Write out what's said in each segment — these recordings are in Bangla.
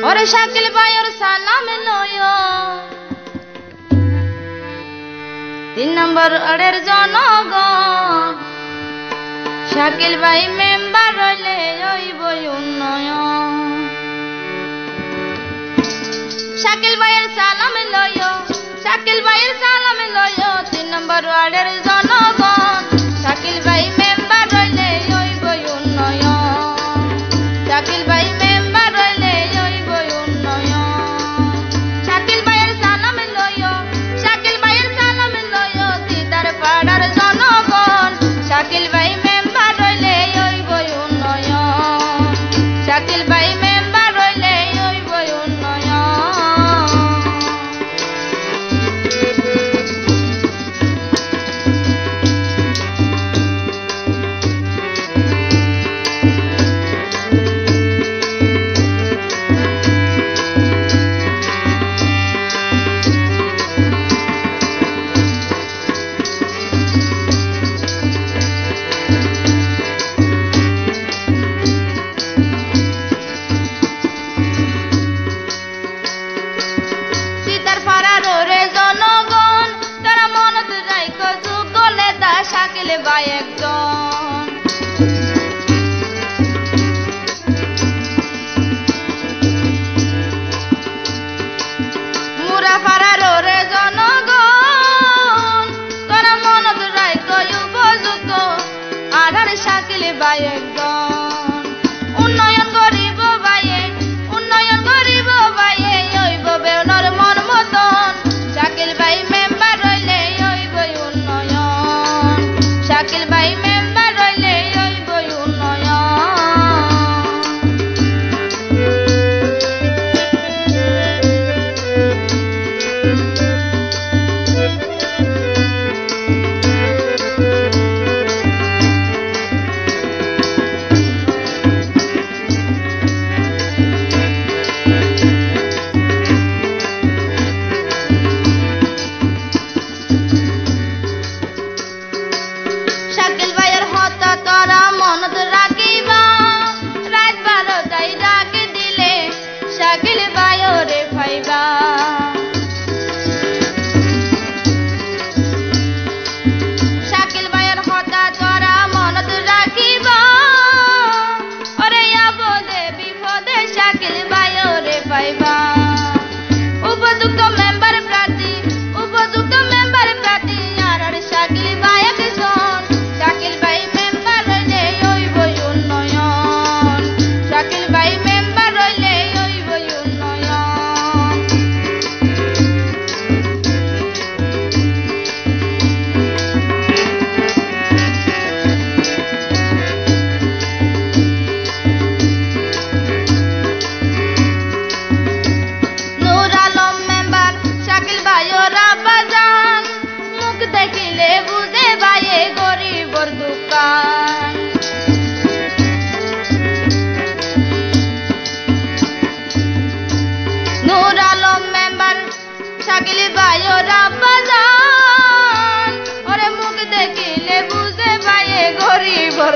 ওরে শাকিল ভাইয়ের সালাম লয় তিন নম্বর অড়ের জনগণ শাকিল ভাই মেম্বার হইলে হইব উন্নয়ন শাকিল ভাইয়ের সালাম লয় শাকিল ভাইয়ের সালাম লয় তিন নম্বর জনগণ fácil. Bye.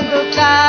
the time.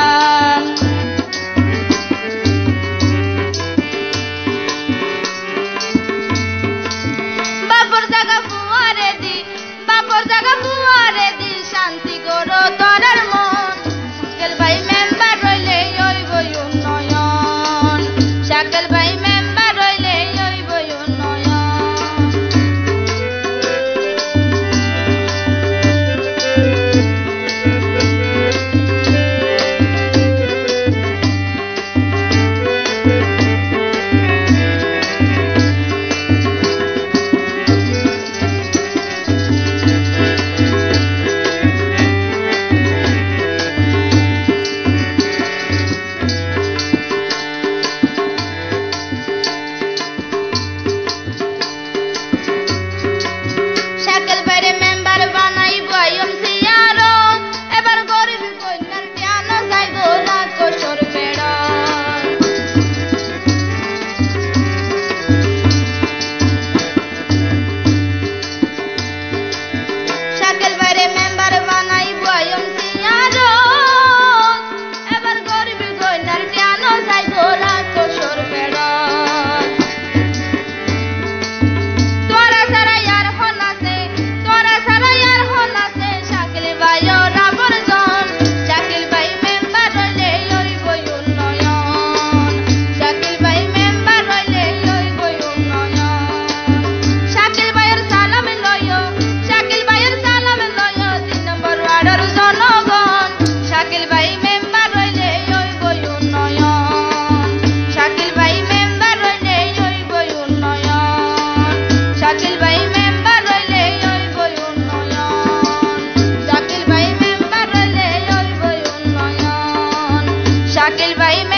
Shakil bhai